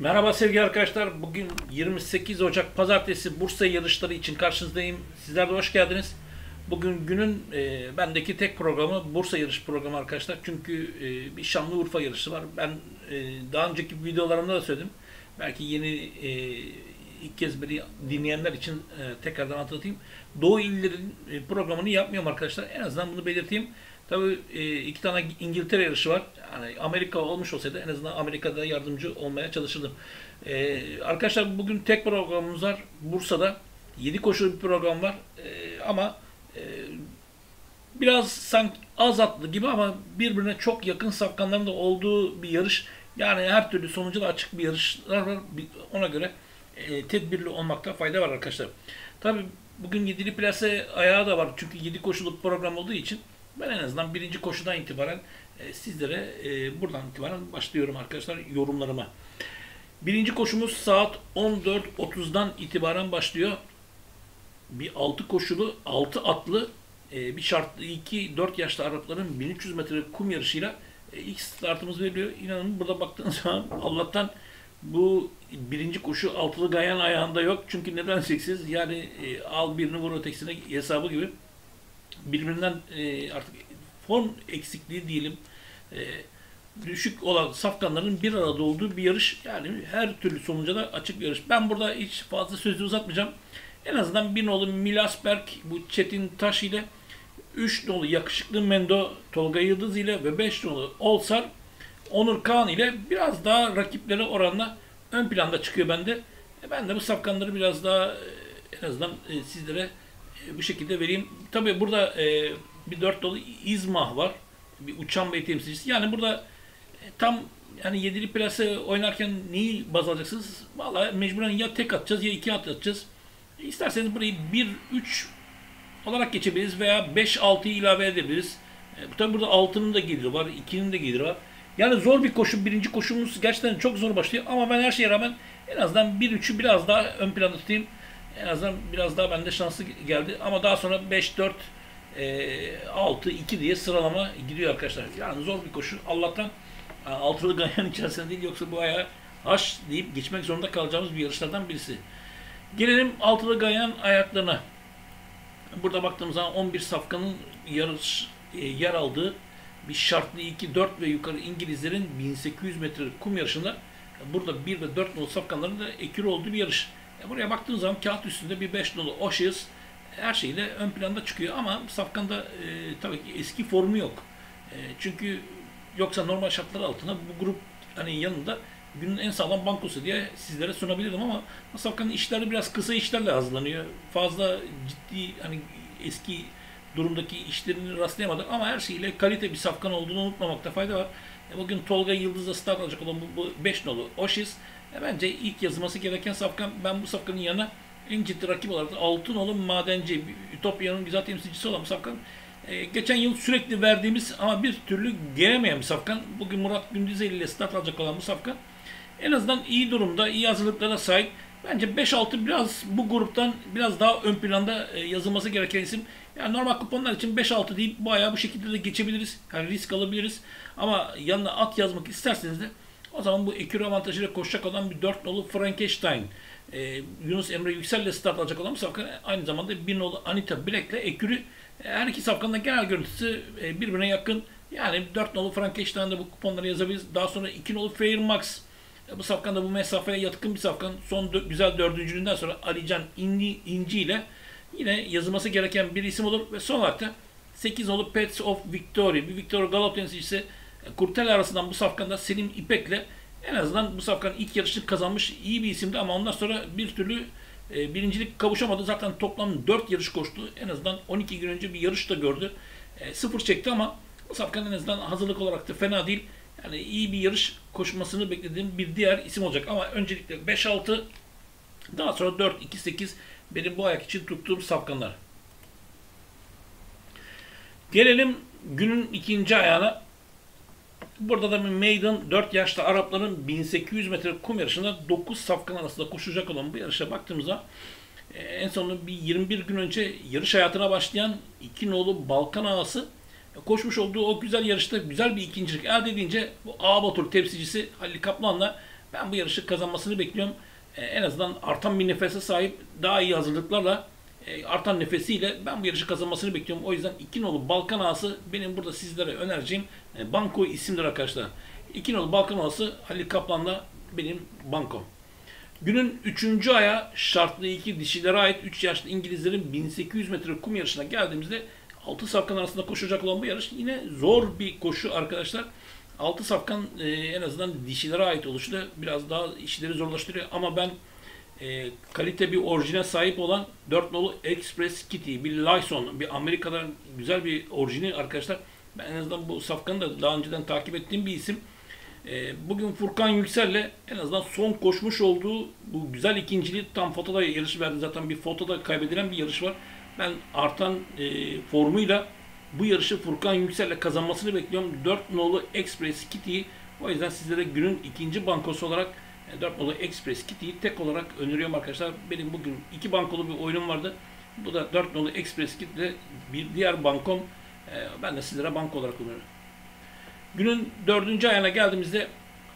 Merhaba sevgili arkadaşlar. Bugün 28 Ocak Pazartesi Bursa yarışları için karşınızdayım. Sizler de hoş geldiniz. Bugün günün e, bendeki tek programı Bursa yarış programı arkadaşlar. Çünkü e, bir Şanlıurfa yarışı var. Ben e, daha önceki videolarımda da söyledim. Belki yeni e, ilk kez beni dinleyenler için e, tekrardan hatırlatayım. Doğu illerin e, programını yapmıyorum arkadaşlar. En azından bunu belirteyim. Tabii e, iki tane İngiltere yarışı var. Yani Amerika olmuş olsaydı en azından Amerika'da yardımcı olmaya çalışırdım. E, arkadaşlar bugün tek programımız var. Bursa'da 7 koşulu bir program var. E, ama e, biraz sanki az atlı gibi ama birbirine çok yakın safkanların da olduğu bir yarış. Yani her türlü sonucu da açık bir yarışlar var. Ona göre e, tedbirli olmakta fayda var arkadaşlar. Tabii bugün 7'li plase ayağı da var. Çünkü 7 koşuluk program olduğu için ben en azından birinci koşudan itibaren e, sizlere e, buradan itibaren başlıyorum arkadaşlar yorumlarıma. Birinci koşumuz saat 14.30'dan itibaren başlıyor. Bir 6 koşulu, 6 atlı e, bir şartlı 2-4 yaşlı Arapların 1300 metre kum yarışıyla e, ilk startımız veriliyor. İnanın burada baktığınız zaman Allah'tan bu birinci koşu altılı gayan ayağında yok. Çünkü neden seksiz? Yani e, al birini vur ötekisine hesabı gibi birbirinden e, artık form eksikliği diyelim e, düşük olan safkanların bir arada olduğu bir yarış. Yani her türlü sonuca da açık yarış. Ben burada hiç fazla sözü uzatmayacağım. En azından bir nolu Milasberg bu Çetin Taş ile 3 nolu yakışıklı Mendo Tolga Yıldız ile ve 5 nolu Olsar Onur Kaan ile biraz daha rakipleri oranla ön planda çıkıyor bende. E ben de bu safkanları biraz daha e, en azından e, sizlere bu şekilde vereyim. Tabii burada e, bir dört dolu İzmah var. Bir uçan bey temsilcisi. Yani burada e, tam yani yedili plase oynarken neyi baz alacaksınız? Valla mecburen ya tek atacağız ya iki atacağız. İsterseniz burayı 1-3 olarak geçebiliriz veya 5-6'yı ilave edebiliriz. E, tabii burada 6'nın da geliri var, 2'nin de geliri var. Yani zor bir koşu. Birinci koşumuz gerçekten çok zor başlıyor. Ama ben her şeye rağmen en azından 1-3'ü biraz daha ön planda tutayım. En azından biraz daha bende şanslı geldi. Ama daha sonra 5, 4, e, 6, 2 diye sıralama gidiyor arkadaşlar. Yani zor bir koşu. Allah'tan e, altılı ganyan içerisinde değil yoksa bu ayağı haş deyip geçmek zorunda kalacağımız bir yarışlardan birisi. Gelelim altılı ganyan ayaklarına. Burada baktığımız zaman 11 safkanın yarış e, yer aldığı bir şartlı 2, 4 ve yukarı İngilizlerin 1800 metre kum yarışında burada 1 ve 4 nolu safkanların da ekür olduğu bir yarış. E buraya baktığınız zaman kağıt üstünde bir 5 nolu Oshis her şeyle ön planda çıkıyor ama Safkan'da e, tabii ki eski formu yok. E, çünkü yoksa normal şartlar altında bu grup hani yanında günün en sağlam bankosu diye sizlere sunabilirdim ama Safkan'ın işleri biraz kısa işlerle hazırlanıyor. Fazla ciddi hani eski durumdaki işlerini rastlayamadık ama her şeyle kalite bir safkan olduğunu unutmamakta fayda var. E, bugün Tolga Yıldız'la start alacak olan bu 5 nolu Oshis e, bence ilk yazılması gereken safkan. Ben bu safkanın yanına en ciddi rakip olarak Altınoğlu Madenci, Ütopya'nın güzel temsilcisi olan safkan. E, geçen yıl sürekli verdiğimiz ama bir türlü gelemeyen bir safkan. Bugün Murat Gündüzeli ile start alacak olan bu safkan. En azından iyi durumda, iyi hazırlıklara sahip. Bence 5-6 biraz bu gruptan biraz daha ön planda e, yazılması gereken isim. Yani normal kuponlar için 5-6 deyip bu ayağı bu şekilde de geçebiliriz. Yani risk alabiliriz. Ama yanına at yazmak isterseniz de o zaman bu ekür avantajıyla koşacak olan bir 4 nolu Frankenstein. Ee, Yunus Emre Yüksel ile start alacak olan bu safkan aynı zamanda 1 nolu Anita Black ile ekürü e, her iki safkanın genel görüntüsü e, birbirine yakın. Yani 4 nolu Frankenstein'de bu kuponları yazabiliriz. Daha sonra 2 nolu Fair Max. E, bu safkan da bu mesafeye yatkın bir safkan. Son dö- güzel dördüncülüğünden sonra Alican İnci, İnci ile yine yazılması gereken bir isim olur. Ve son olarak da 8 nolu Pets of Victory. Bir Victoria Galop temsilcisi Kurtel arasından bu safkanda Selim İpek'le en azından bu safkanın ilk yarışını kazanmış iyi bir isimdi ama ondan sonra bir türlü e, birincilik kavuşamadı. Zaten toplam 4 yarış koştu. En azından 12 gün önce bir yarış da gördü. E, sıfır çekti ama bu safkan en azından hazırlık olarak da fena değil. Yani iyi bir yarış koşmasını beklediğim bir diğer isim olacak. Ama öncelikle 5-6 daha sonra 4-2-8 benim bu ayak için tuttuğum safkanlar. Gelelim günün ikinci ayağına. Burada da bir maiden 4 yaşlı Arapların 1800 metre kum yarışında 9 safkan arasında koşacak olan bu yarışa baktığımızda e, en sonunda bir 21 gün önce yarış hayatına başlayan iki nolu Balkan ağası e, koşmuş olduğu o güzel yarışta güzel bir ikincilik elde edince bu A Batur temsilcisi Halil Kaplan'la Ben bu yarışı kazanmasını bekliyorum. E, en azından artan bir nefese sahip daha iyi hazırlıklarla e, artan nefesiyle ben bu yarışı kazanmasını bekliyorum. O yüzden 2 nolu Balkan Ağası benim burada sizlere önereceğim e, banko isimdir arkadaşlar. 2 nolu Balkan Ağası Halil Kaplan'la benim banko. Günün 3. aya şartlı 2 dişilere ait 3 yaşlı İngilizlerin 1800 metre kum yarışına geldiğimizde 6 safkan arasında koşacak olan bu yarış yine zor bir koşu arkadaşlar. 6 safkan e, en azından dişilere ait oluşu da biraz daha işleri zorlaştırıyor ama ben e, kalite bir orijine sahip olan 4 nolu Express Kitty, bir Lyson, bir Amerika'dan güzel bir orijini arkadaşlar. Ben en azından bu safkanı da daha önceden takip ettiğim bir isim. E, bugün Furkan Yüksel'le en azından son koşmuş olduğu bu güzel ikinciliği tam fotoda yarışı verdi. Zaten bir fotoda kaybedilen bir yarış var. Ben artan e, formuyla bu yarışı Furkan Yüksel'le kazanmasını bekliyorum. 4 nolu Express Kitty'yi o yüzden sizlere günün ikinci bankosu olarak 4 nolu Express Kitty'yi tek olarak öneriyorum arkadaşlar. Benim bugün iki bankolu bir oyunum vardı. Bu da 4 nolu Express Kitty bir diğer bankom. Ben de sizlere banko olarak öneriyorum. Günün dördüncü ayına geldiğimizde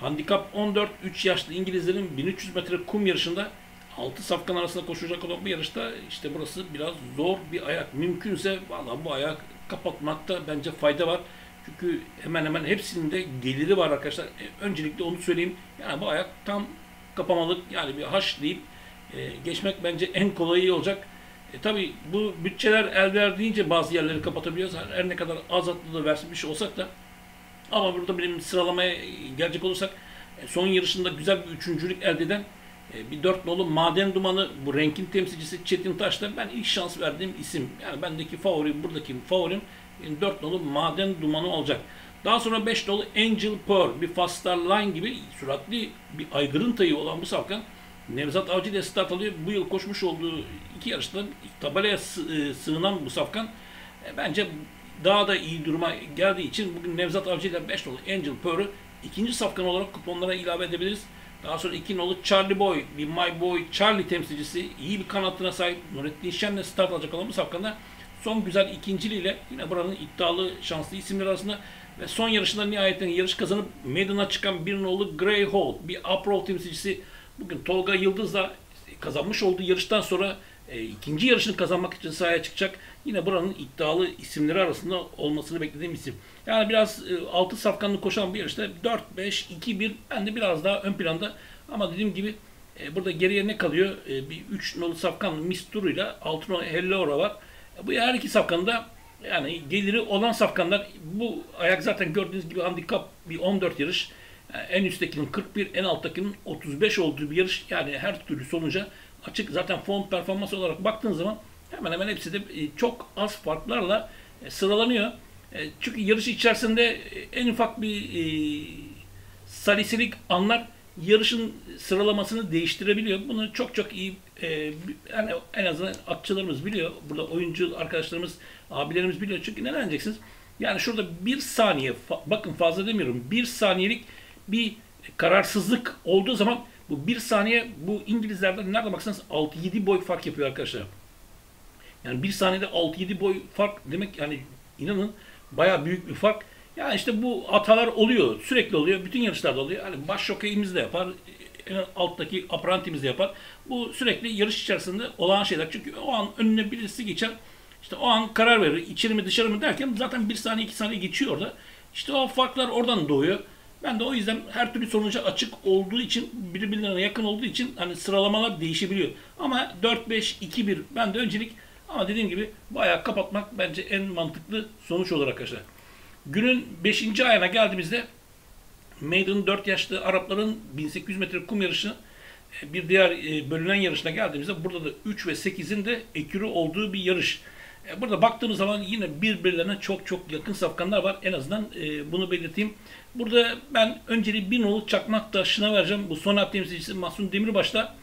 handikap 14 3 yaşlı İngilizlerin 1300 metre kum yarışında 6 safkan arasında koşacak olan bu yarışta işte burası biraz zor bir ayak. Mümkünse valla bu ayak kapatmakta bence fayda var. Çünkü hemen hemen hepsinin de geliri var arkadaşlar. E, öncelikle onu söyleyeyim. Yani bu ayak tam kapamalık yani bir haş deyip e, geçmek bence en kolayı olacak. E, tabii bu bütçeler el verdiğince bazı yerleri kapatabiliyoruz. Her ne kadar az atlı da vermiş olsak da ama burada benim sıralamaya gelecek olursak e, son yarışında güzel bir üçüncülük elde eden e, bir dört nolu maden dumanı bu renkin temsilcisi Çetin Taş'ta ben ilk şans verdiğim isim. Yani bendeki favori, buradaki favorim dört nolu maden dumanı olacak. Daha sonra 5 nolu Angel Pearl, bir Fastar Line gibi süratli bir aygırın tayı olan bu safkan Nevzat Avcı ile start alıyor. Bu yıl koşmuş olduğu iki yarışta tabelaya e, sığınan bu safkan bence daha da iyi duruma geldiği için bugün Nevzat Avcı ile 5 nolu Angel Pearl'ü ikinci safkan olarak kuponlara ilave edebiliriz. Daha sonra iki nolu Charlie Boy, bir My Boy Charlie temsilcisi iyi bir kanatına sahip Nurettin Şen'le start alacak olan bu safkanda son güzel ikinciliğiyle yine buranın iddialı şanslı isimler arasında ve son yarışında nihayetinde yarış kazanıp meydana çıkan bir nolu Grey Hall, bir Uproll temsilcisi bugün Tolga Yıldız'la kazanmış olduğu yarıştan sonra e, ikinci yarışını kazanmak için sahaya çıkacak. Yine buranın iddialı isimleri arasında olmasını beklediğim isim. Yani biraz e, 6 safkanlı koşan bir yarışta 4-5-2-1 ben de biraz daha ön planda. Ama dediğim gibi e, burada geriye ne kalıyor? E, bir 3 nolu safkan Mistur ile 6 nolu Helleora var. Bu her iki safkanda yani geliri olan safkanlar bu ayak zaten gördüğünüz gibi handikap bir 14 yarış. Yani en üsttekinin 41, en alttakinin 35 olduğu bir yarış. Yani her türlü sonuca açık. Zaten fon performans olarak baktığınız zaman hemen hemen hepsi de e, çok az farklarla e, sıralanıyor. E, çünkü yarış içerisinde en ufak bir salisilik anlar yarışın sıralamasını değiştirebiliyor. Bunu çok çok iyi yani en azından atçılarımız biliyor. Burada oyuncu arkadaşlarımız, abilerimiz biliyor. Çünkü neden diyeceksiniz? Yani şurada bir saniye, bakın fazla demiyorum, bir saniyelik bir kararsızlık olduğu zaman bu bir saniye bu İngilizlerden nerede baksanız 6-7 boy fark yapıyor arkadaşlar. Yani bir saniyede 6-7 boy fark demek yani inanın baya büyük bir fark. Yani işte bu hatalar oluyor. Sürekli oluyor. Bütün yarışlarda oluyor. Hani baş şokeyimiz de yapar. Alttaki aprantimiz de yapar. Bu sürekli yarış içerisinde olan şeyler. Çünkü o an önüne birisi geçer. İşte o an karar verir. İçeri mi dışarı mı derken zaten bir saniye iki saniye geçiyor orada. İşte o farklar oradan doğuyor. Ben de o yüzden her türlü sonuca açık olduğu için, birbirlerine yakın olduğu için hani sıralamalar değişebiliyor. Ama 4-5-2-1 ben de öncelik ama dediğim gibi bayağı kapatmak bence en mantıklı sonuç olarak arkadaşlar. Günün 5. ayına geldiğimizde Maiden 4 yaşlı Arapların 1800 metre kum yarışı e, bir diğer e, bölünen yarışına geldiğimizde burada da 3 ve 8'in de ekürü olduğu bir yarış. E, burada baktığımız zaman yine birbirlerine çok çok yakın safkanlar var. En azından bunu belirteyim. Burada ben önceliği bir nolu çakmak taşına vereceğim. Bu son temsilcisi Mahsun Demirbaş'ta.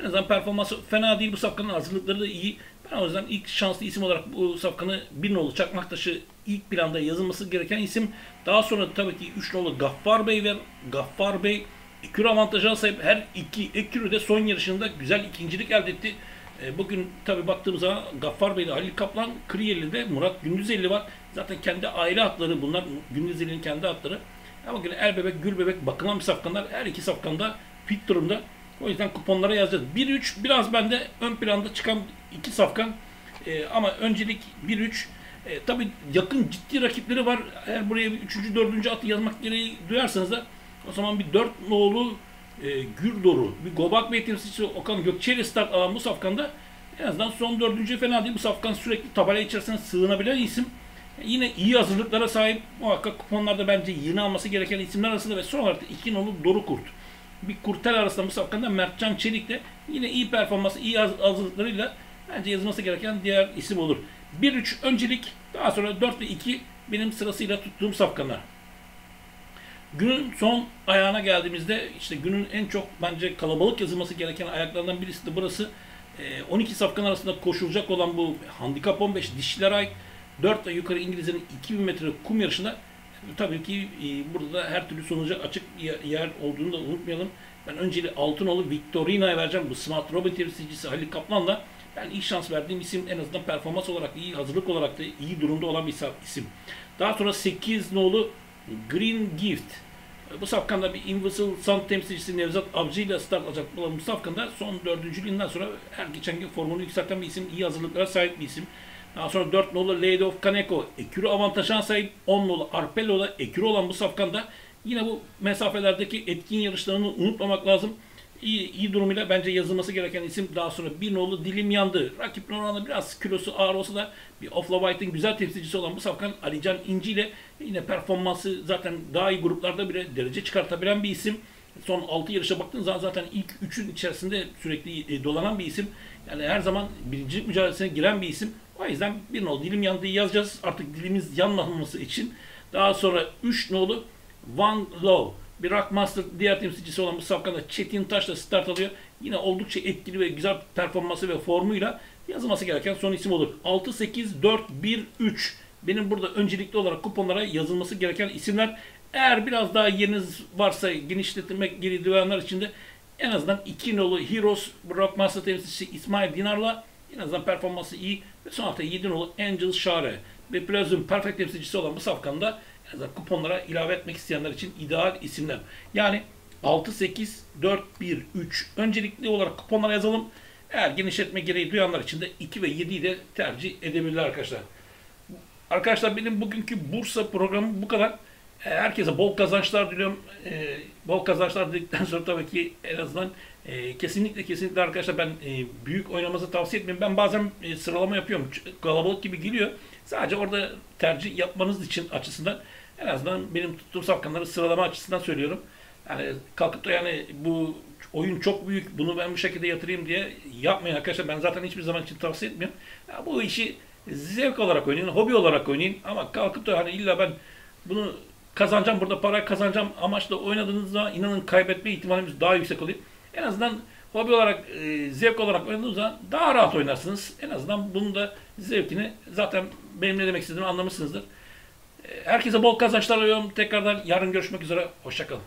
En azından performansı fena değil. Bu safkanın hazırlıkları da iyi. O yüzden ilk şanslı isim olarak bu safkanı bir nolu çakmak taşı ilk planda yazılması gereken isim. Daha sonra tabii ki 3 nolu Gaffar Bey ve Gaffar Bey ekür avantajına sahip her iki ekürü de son yarışında güzel ikincilik elde etti. E, bugün tabii baktığımız zaman Gaffar Bey ile Halil Kaplan, Kriyeli'de Murat Gündüzeli var. Zaten kendi aile atları bunlar. Gündüzeli'nin kendi atları. Ama bugün el bebek, gül bebek bakılan bir safkanlar. Her iki safkanda pik durumda. O yüzden kuponlara yazacağız. 1-3 biraz bende ön planda çıkan iki safkan. E, ama öncelik 1-3 e, tabii yakın ciddi rakipleri var. Eğer buraya bir 3. 4. atı yazmak gereği duyarsanız da o zaman bir 4 nolu e, Gürdoru, bir Gobak Bey temsilcisi Okan Gökçe'yle start alan bu safkanda en azından son dördüncü fena değil. Bu safkan sürekli tabela içerisine sığınabilen isim. E, yine iyi hazırlıklara sahip. Muhakkak kuponlarda bence yeni alması gereken isimler arasında ve son olarak da iki nolu Doru Kurt. Bir Kurtel arasında bu safkanda Mertcan Çelik de yine iyi performansı, iyi hazırlıklarıyla bence yazılması gereken diğer isim olur. 1-3 öncelik, daha sonra 4 ve 2 benim sırasıyla tuttuğum safkanlar. Günün son ayağına geldiğimizde işte günün en çok bence kalabalık yazılması gereken ayaklardan birisi de burası. 12 safkan arasında koşulacak olan bu handikap 15 dişlilere ait 4 ve yukarı İngilizlerin 2000 metre kum yarışında tabii ki e, burada da her türlü sonuca açık yer olduğunu da unutmayalım. Ben önceli Altınoğlu Victorina'ya vereceğim. Bu Smart Robin temsilcisi Halil Kaplan'la ben iyi şans verdiğim isim en azından performans olarak iyi, hazırlık olarak da iyi durumda olan bir isim. Daha sonra 8 nolu Green Gift. Bu safkanda bir Invisible Sun temsilcisi Nevzat Avcı ile start alacak olan bu safkanda son dördüncülüğünden sonra her geçen gün formunu yükselten bir isim, iyi hazırlıklara sahip bir isim. Daha sonra 4 nolu Lady of Kaneko, ekürü avantajına sahip 10 nolu Arpello'da ekürü olan bu safkanda yine bu mesafelerdeki etkin yarışlarını unutmamak lazım iyi, iyi durumuyla bence yazılması gereken isim. Daha sonra bir nolu dilim yandı. Rakip oranında biraz kilosu ağır olsa da bir Ofla White'in güzel temsilcisi olan bu safkan Alican İnci ile yine performansı zaten daha iyi gruplarda bile derece çıkartabilen bir isim. Son 6 yarışa baktığınız zaman zaten ilk 3'ün içerisinde sürekli e, dolanan bir isim. Yani her zaman birincilik mücadelesine giren bir isim. O yüzden bir nolu dilim yandığı yazacağız. Artık dilimiz yanmaması için. Daha sonra 3 nolu Van Low bir Rockmaster diğer temsilcisi olan bu safkanda Çetin Taş'la start alıyor. Yine oldukça etkili ve güzel performansı ve formuyla yazılması gereken son isim olur. 6, 8, 4, 1, 3. Benim burada öncelikli olarak kuponlara yazılması gereken isimler. Eğer biraz daha yeriniz varsa genişletmek geri duyanlar için de en azından 2 nolu Heroes Rockmaster temsilcisi İsmail Dinar'la en azından performansı iyi ve son hafta 7 nolu Angel Share ve Platinum Perfect temsilcisi olan bu safkanda kuponlara ilave etmek isteyenler için ideal isimler. Yani 6, 8, 4, 1, 3 öncelikli olarak kuponlara yazalım. Eğer genişletme gereği duyanlar için de 2 ve 7'yi de tercih edebilirler arkadaşlar. Arkadaşlar benim bugünkü Bursa programı bu kadar. Herkese bol kazançlar diliyorum. E, bol kazançlar dedikten sonra tabii ki en azından e, kesinlikle kesinlikle arkadaşlar ben e, büyük oynaması tavsiye etmiyorum. Ben bazen e, sıralama yapıyorum. Kalabalık gibi geliyor. Sadece orada tercih yapmanız için açısından en azından benim tuttuğum safkanları sıralama açısından söylüyorum. Yani kalkıp da yani bu oyun çok büyük bunu ben bu şekilde yatırayım diye yapmayın arkadaşlar. Ben zaten hiçbir zaman için tavsiye etmiyorum. Ya bu işi zevk olarak oynayın, hobi olarak oynayın ama kalkıp da hani illa ben bunu kazanacağım burada para kazanacağım amaçla oynadığınızda inanın kaybetme ihtimalimiz daha yüksek oluyor. En azından hobi olarak, e, zevk olarak oynadığınız zaman daha rahat oynarsınız. En azından bunun da zevkini zaten benim ne demek istediğimi anlamışsınızdır. Herkese bol kazançlar diliyorum. Tekrardan yarın görüşmek üzere. Hoşçakalın.